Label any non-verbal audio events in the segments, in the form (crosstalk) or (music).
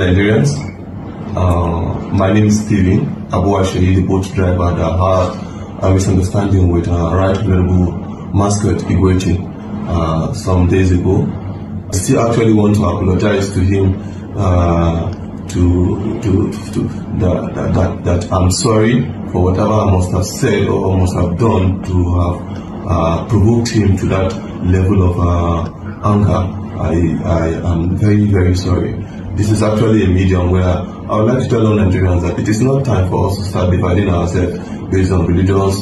Nigerians, uh, my name is Abu Asheri, the Bolt driver that had a misunderstanding with uh, Right Honorable Mascot Ikwechegh uh, some days ago. I still actually want to apologize to him uh, to, to, to that, that, that, I'm sorry for whatever I must have said or must have done to have uh, provoked him to that level of uh, anger. I, I am very, very sorry. This is actually a medium where I would like to tell all Nigerians that it is not time for us to start dividing ourselves based on religions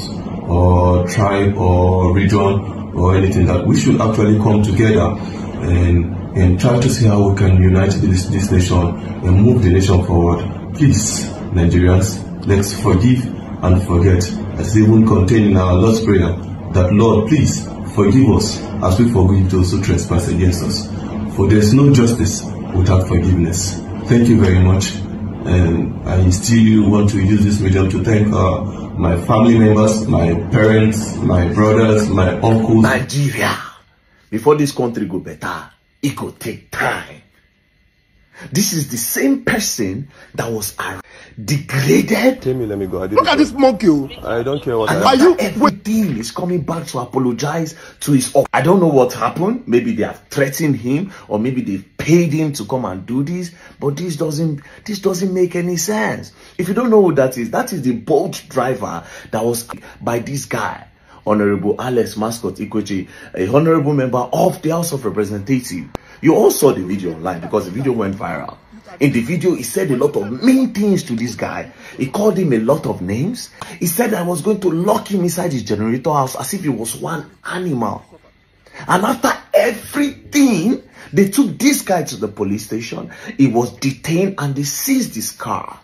or tribe or region or anything that we should actually come together and and try to see how we can unite this, this nation and move the nation forward. Please, Nigerians, let's forgive and forget. As even contained in our Lord's Prayer, that Lord, please forgive us as we forgive those who trespass against us. For there is no justice without forgiveness. Thank you very much. And I still want to use this medium to thank uh, my family members, my parents, my brothers, my uncles. Nigeria, before this country go better, it go take time. This is the same person that was degraded. Tell me, let me go. Look at this monkey. oh. I don't care what And I Are you- everything is coming back to apologize to his I don't know what happened. Maybe they have threatened him or maybe they paid him to come and do this. But this doesn't this doesn't make any sense. If you don't know who that is, that is the Bolt driver that was by this guy. Honorable Alex Mascot Ikwechegh, a honorable member of the House of Representatives. You all saw the video online because the video went viral. In the video, he said a lot of mean things to this guy. He called him a lot of names. He said I was going to lock him inside his generator house as if he was one animal. And after everything, they took this guy to the police station. He was detained and they seized his car.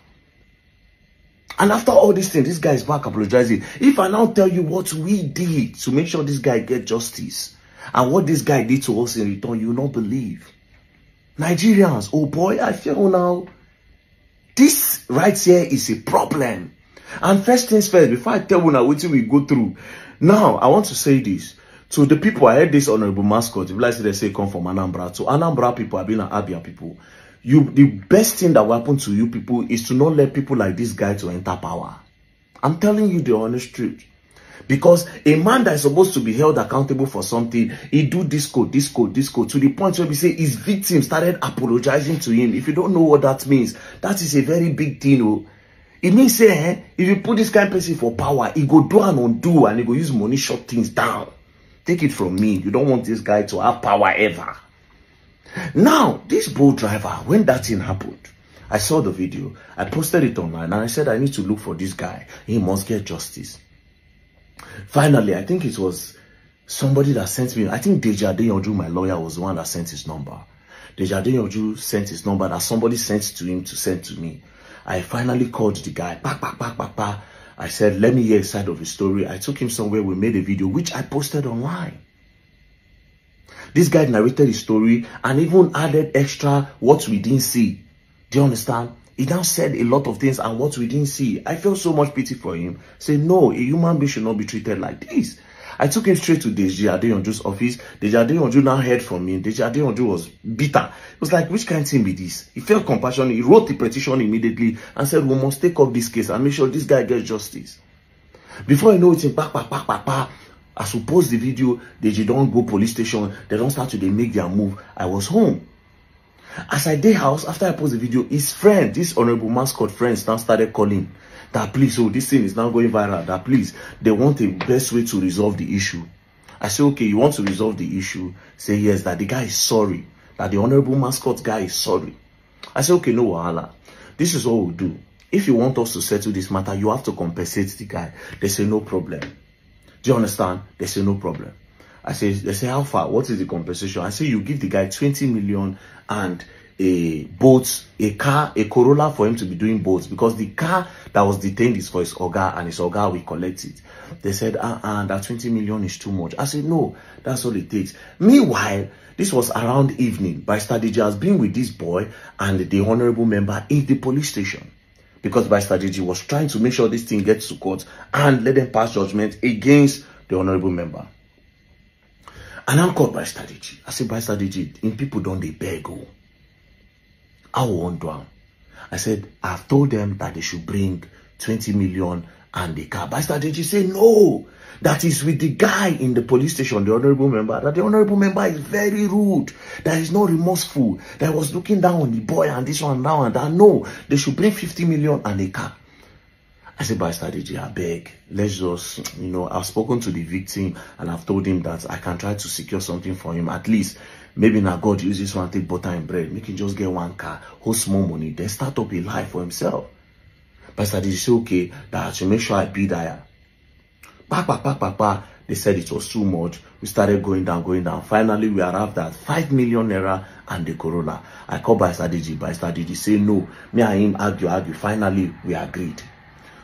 And after all these things, this guy is back apologizing. If I now tell you what we did to make sure this guy get justice and what this guy did to us in return, you will not believe. Nigerians, oh boy, I feel now. This right here is a problem. And first things first, before I tell you now what we go through, now I want to say this. To the people, I heard this honorable mascot, if like they say come from Anambra. To Anambra people, I've been an Abia people. You, the best thing that will happen to you people is to not let people like this guy to enter power. I'm telling you the honest truth. Because a man that is supposed to be held accountable for something, he do this code, this code, this code, to the point where we say his victim started apologizing to him. If you don't know what that means, that is a very big thing. Oh. It means say, eh, if you put this kind of person for power, he go do and undo and he go use money shut things down. Take it from me. You don't want this guy to have power ever. Now, this Bolt driver, when that thing happened, I saw the video. I posted it online and I said I need to look for this guy. He must get justice. Finally, I think it was somebody that sent me. I think Deji Adeyanju, my lawyer, was the one that sent his number. Deji Adeyanju sent his number that somebody sent to him to send to me. I finally called the guy. Back, back, back, back, back. I said, let me hear side of his story. I took him somewhere. We made a video, which I posted online. This guy narrated his story and even added extra what we didn't see. Do you understand? He now said a lot of things and what we didn't see. I felt so much pity for him. Say, no, a human being should not be treated like this. I took him straight to Deji Adeyanju's office. Deji Adeyanju now heard from me. Deji Adeyanju was bitter. He was like, which kind of thing be this? He felt compassion. He wrote the petition immediately and said, we must take up this case and make sure this guy gets justice. Before you know it, in back, back, back, back. As we post the video, Deji don't go police station. They don't start to they make their move. I was home. As I did house, after I post the video, his friend, this honorable mascot friends now started calling that please, oh, this thing is now going viral, that please, they want the best way to resolve the issue. I say, okay, you want to resolve the issue? Say yes, that the guy is sorry, that the honorable mascot guy is sorry. I say, okay, no wahala. This is what we'll do. If you want us to settle this matter, you have to compensate the guy. They say, no problem. Do you understand? They say, no problem. I say, they say, how far? What is the compensation? I say, you give the guy 20 million and a boat, a car, a Corolla for him to be doing boats because the car that was detained is for his Oga and his Oga will collect it. They said, uh, uh, that 20 million is too much. I said, no, that's all it takes. Meanwhile, this was around evening. Barrister has been with this boy and the honorable member in the police station because Barrister was trying to make sure this thing gets to court and let them pass judgment against the honorable member. And I'm called Barrister. I said, Barrister, in people don't they beg oh. I won't do. I said, I've told them that they should bring 20 million and the car. Barrister, say no. That is with the guy in the police station, the honorable member. That the honorable member is very rude. That is not remorseful. That was looking down on the boy and this one, now and that. No, they should bring 50 million and a car. I said, Barrister Deji, I beg, let's just, you know, I've spoken to the victim and I've told him that I can try to secure something for him. At least, maybe now God uses one take butter and bread. Make him just get one car, hold small money, then start up a life for himself. Pastor Deji say, okay, that I make sure I be there. Back, back, back, back, back. They said it was too much. We started going down, going down. Finally, we arrived at 5 million naira and the Corona. I called Barrister Deji. Barrister Deji say no. Me and him argue, argue. Finally, we agreed.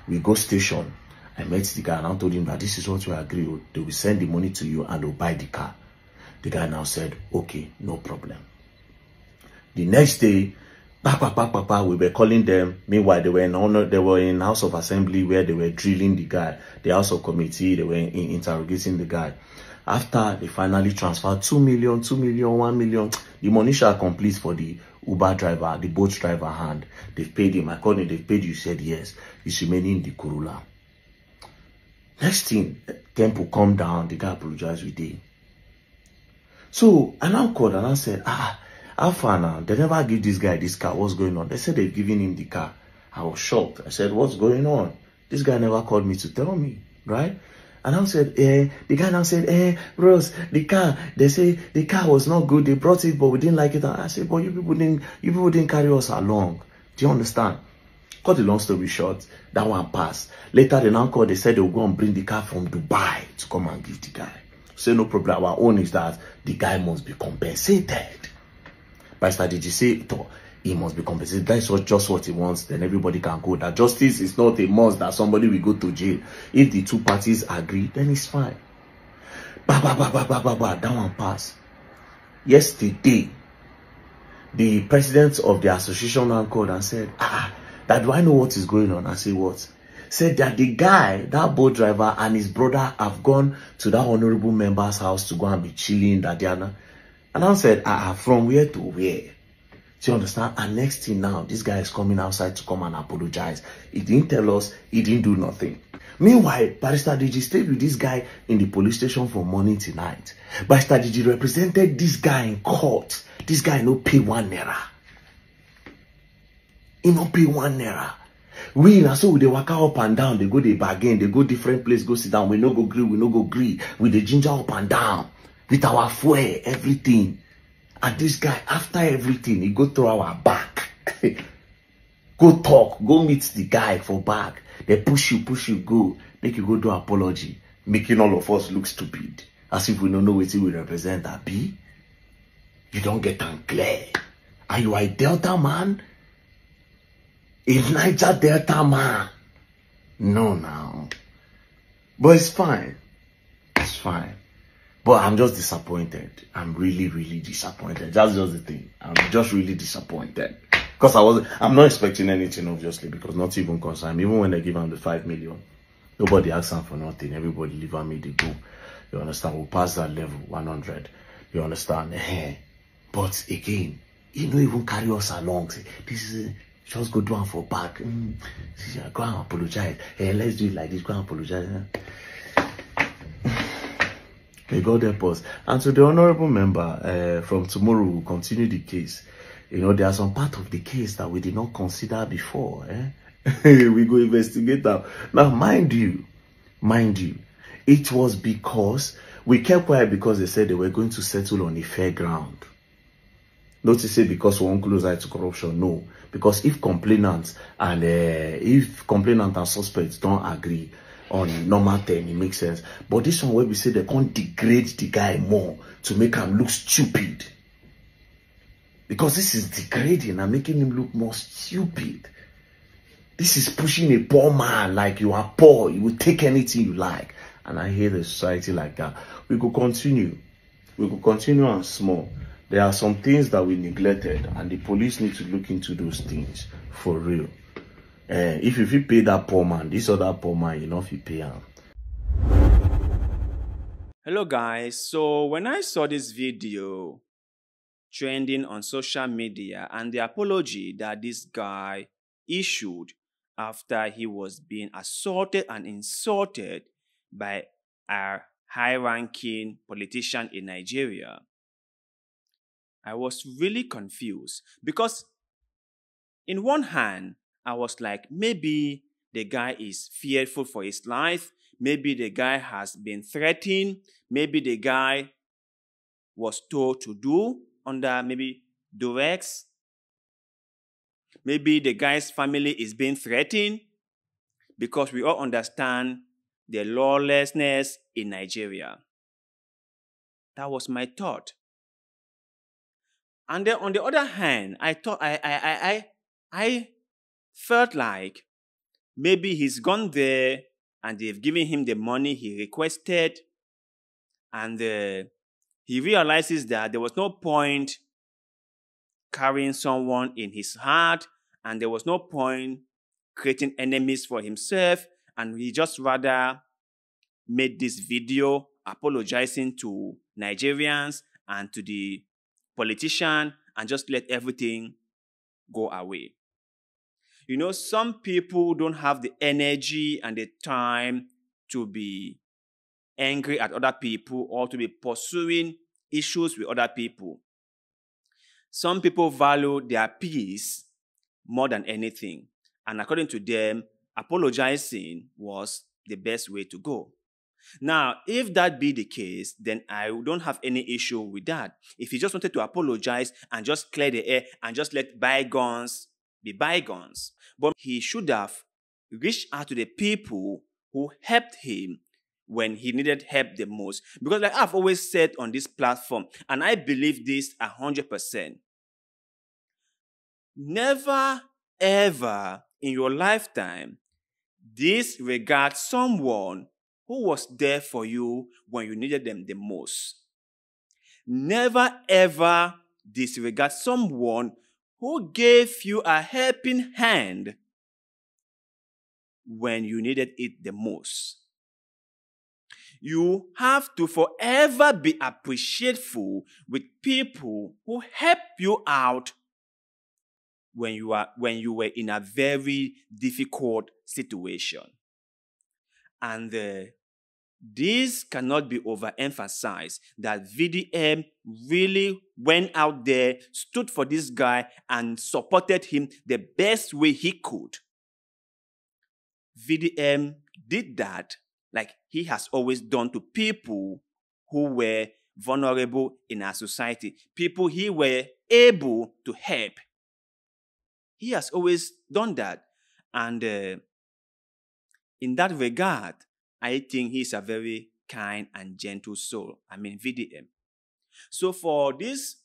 We go station. I met the guy and I told him that this is what we agreed. They will send the money to you and they'll buy the car. The guy now said, okay, no problem. The next day, bah, bah, bah, bah, we were calling them. Meanwhile, they were in honor, they were in House of Assembly where they were drilling the guy. The House of Committee, they were in, interrogating the guy. After they finally transferred 2 million, 2 million, 1 million, the money shall complete for the Uber driver, the Bolt driver hand. They've paid him. I called him, they've paid you. said yes. He's remaining in the Corolla. Next thing, Temple come down, the guy apologized with him. So I now called and I said, ah, how far now? They never give this guy this car. What's going on? They said they've given him the car. I was shocked. I said, what's going on? This guy never called me to tell me, right? And I said, eh, the guy now said, eh, Rose, the car, they say the car was not good. They brought it, but we didn't like it. And I said, but you people didn't, you people didn't carry us along. Do you understand? Cut the long story short, that one passed. Later, they now called, they said they will go and bring the car from Dubai to come and give the guy. Say no problem. Our own is that the guy must be compensated. Pastor you say he must be compensated? That's just what he wants. Then everybody can go. That justice is not a must that somebody will go to jail. If the two parties agree, then it's fine. Ba ba ba ba ba ba ba. That one pass. Yesterday, the president of the association now called and said, ah, that do I know what is going on? I say what? said that the guy, that Bolt driver, and his brother have gone to that honorable member's house to go and be chilling that Diana. And I said, ah, from where to where? Do you understand? And next thing now, this guy is coming outside to come and apologize. He didn't tell us, he didn't do nothing. Meanwhile, Barrister Deji stayed with this guy in the police station from morning to night. Barrister Deji represented this guy in court. This guy no pay one naira. He no pay one naira. we na so we dey waka up and down dey go dey bargain dey go different place go sit down we no go gree we no go gree we dey ginger up and down with our fuel everything and this guy after everything he go throw our back (laughs) go talk go meet the guy for back They push you push you go make you go do apology making all of us look stupid as if we don't know wetin we represent abi you don't get unclear. Are you a delta man a Niger Delta man. No, now. But it's fine. It's fine. But I'm just disappointed. I'm really, really disappointed. That's just the thing. I'm just really disappointed. Because I was I'm not expecting anything, obviously, because not even concerned. Even when they give him the five million, nobody asks him for nothing. Everybody leave me the go. You understand? We'll pass that level, 100. You understand? but again, he don't even carry us along. This is just go do one for back. Mm, go and apologize. Hey, let's do it like this. Go and apologize. May God help us. And to the honorable member, uh, from tomorrow we'll continue the case. You know, there are some part of the case that we did not consider before. Eh? (laughs) we go investigate that. Now, mind you, mind you, it was because we kept quiet because they said they were going to settle on a fair ground. Not to say because we won't close eye to corruption, no. Because if complainants and uh, if complainant and suspects don't agree on normal term, it makes sense. But this one where we say they can't degrade the guy more to make him look stupid. Because this is degrading and making him look more stupid. This is pushing a poor man like you are poor. You will take anything you like. And I hate a society like that. We could continue. We could continue and small there are some things that we neglected and the police need to look into those things for real uh, if you pay that poor man this other poor man you know if you pay him hello guys so when i saw this video trending on social media and the apology that this guy issued after he was being assaulted and insulted by a high ranking politician in Nigeria. I was really confused because, in one hand, I was like, maybe the guy is fearful for his life. Maybe the guy has been threatened. Maybe the guy was told to do under maybe duress. Maybe the guy's family is being threatened because we all understand the lawlessness in Nigeria. That was my thought. And then on the other hand, I thought I I I, I felt like maybe he's gone there and they've given him the money he requested, and uh, he realizes that there was no point carrying someone in his heart, and there was no point creating enemies for himself, and he just rather made this video apologizing to Nigerians and to the politician and just let everything go away. You know, some people don't have the energy and the time to be angry at other people or to be pursuing issues with other people. Some people value their peace more than anything. And according to them, apologizing was the best way to go. Now, if that be the case, then I don't have any issue with that. If he just wanted to apologize and just clear the air and just let bygones be bygones, but he should have reached out to the people who helped him when he needed help the most. Because, like I've always said on this platform, and I believe this a hundred percent, never ever in your lifetime disregard someone who was there for you when you needed them the most. Never ever disregard someone who gave you a helping hand when you needed it the most. You have to forever be appreciative with people who help you out when you are when you were in a very difficult situation. And uh, this cannot be overemphasized that VDM really went out there, stood for this guy, and supported him the best way he could. VDM did that like he has always done to people who were vulnerable in our society, people he were able to help. He has always done that. And uh, in that regard, I think he's a very kind and gentle soul. I mean, VDM. So for this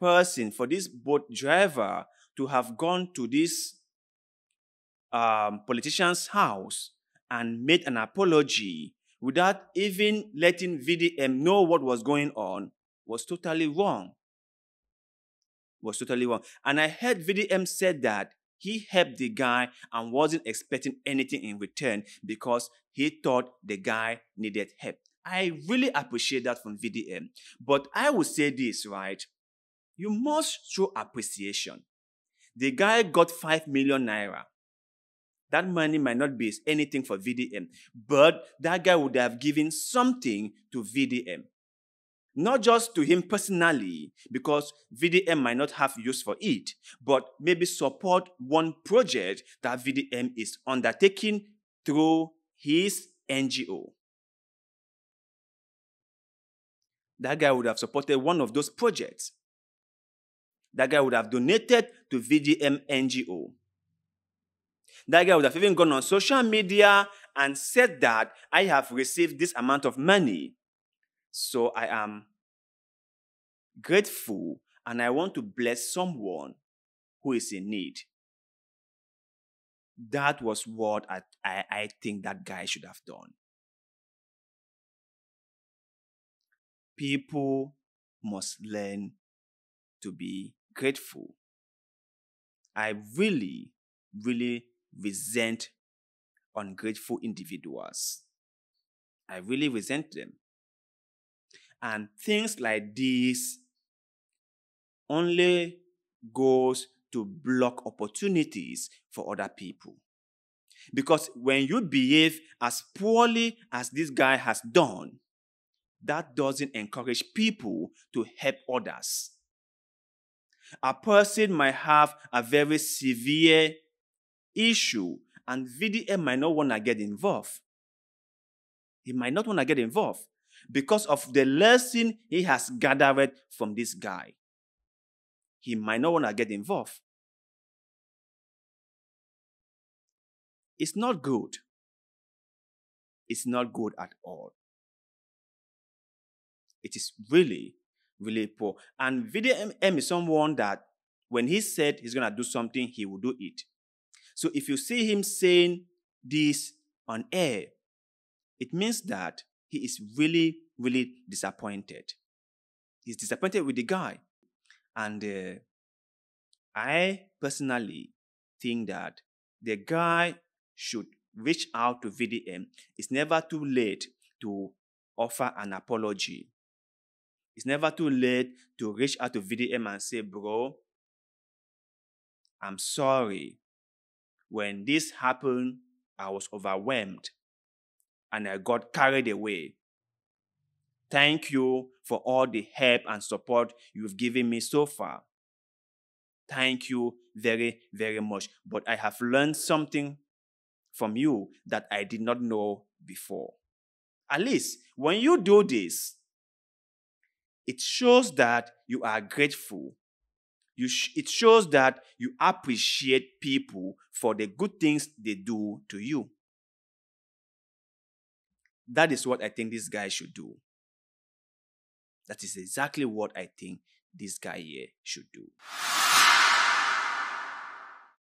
person, for this Bolt driver to have gone to this um, politician's house and made an apology without even letting VDM know what was going on was totally wrong. Was totally wrong. And I heard VDM said that he helped the guy and wasn't expecting anything in return because he thought the guy needed help. I really appreciate that from VDM. But I would say this, right? You must show appreciation. The guy got 5 million naira. That money might not be anything for VDM, but that guy would have given something to VDM. Not just to him personally, because VDM might not have use for it, but maybe support one project that VDM is undertaking through his NGO. That guy would have supported one of those projects. That guy would have donated to VDM NGO. That guy would have even gone on social media and said that I have received this amount of money so I am grateful and I want to bless someone who is in need. That was what I, I, I think that guy should have done. People must learn to be grateful. I really, really resent ungrateful individuals. I really resent them. And things like this only goes to block opportunities for other people. Because when you behave as poorly as this guy has done, that doesn't encourage people to help others. A person might have a very severe issue and VDM might not want to get involved. He might not want to get involved because of the lesson he has gathered from this guy. He might not want to get involved. It's not good. It's not good at all. It is really, really poor. And VDM is someone that when he said he's going to do something, he will do it. So if you see him saying this on air, it means that he is really, really disappointed. He's disappointed with the guy. And uh, I personally think that the guy should reach out to VDM. It's never too late to offer an apology. It's never too late to reach out to VDM and say, bro, I'm sorry. When this happened, I was overwhelmed and uh, I got carried away. Thank you for all the help and support you've given me so far. Thank you very, very much. But I have learned something from you that I did not know before. At least when you do this, it shows that you are grateful. You sh- it shows that you appreciate people for the good things they do to you. That is what I think this guy should do. That is exactly what I think this guy here should do.